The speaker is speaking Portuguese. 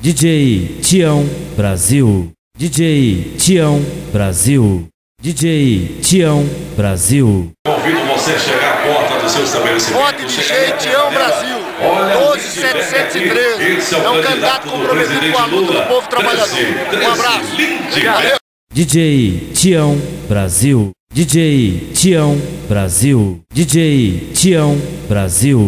DJ Tião Brasil. DJ Tião Brasil. DJ Tião Brasil. Convido você a chegar à porta do seu estabelecimento. Vote DJ Tião Brasil. 12713. É É um candidato candidato comprometido presidente com a luta Lula. do povo trabalhador. 13, Um abraço. DJ Tião Brasil. DJ Tião Brasil. DJ Tião Brasil.